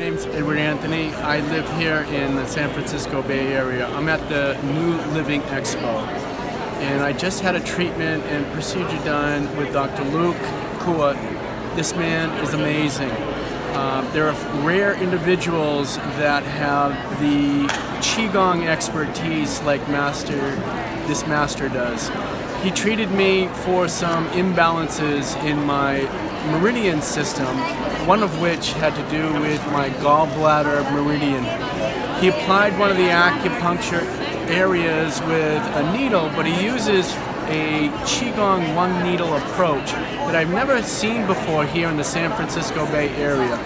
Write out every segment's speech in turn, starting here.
I live here in the San Francisco Bay Area. I'm at the New Living Expo. And I just had a treatment and procedure done with Dr. Luke Cua. This man is amazing. Uh, there are rare individuals that have the Qigong expertise like master, this master does. He treated me for some imbalances in my meridian system, one of which had to do with my gallbladder meridian. He applied one of the acupuncture areas with a needle, but he uses a Qigong one needle approach that I've never seen before here in the San Francisco Bay Area.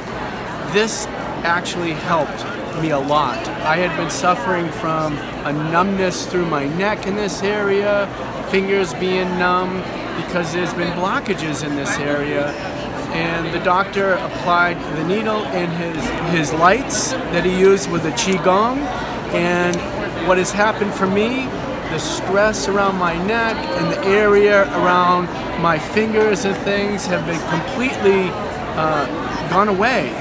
This actually helped me a lot. I had been suffering from a numbness through my neck in this area, fingers being numb because there's been blockages in this area. And the doctor applied the needle in his, his lights that he used with the Qigong. And what has happened for me, the stress around my neck and the area around my fingers and things have been completely uh, gone away.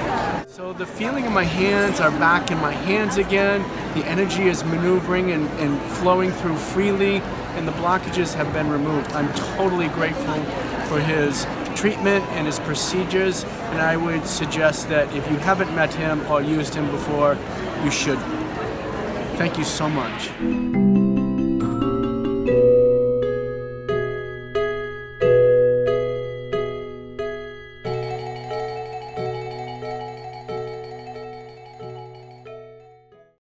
So the feeling in my hands are back in my hands again. The energy is maneuvering and, and flowing through freely and the blockages have been removed. I'm totally grateful for his treatment and his procedures, and I would suggest that if you haven't met him or used him before, you should. Thank you so much.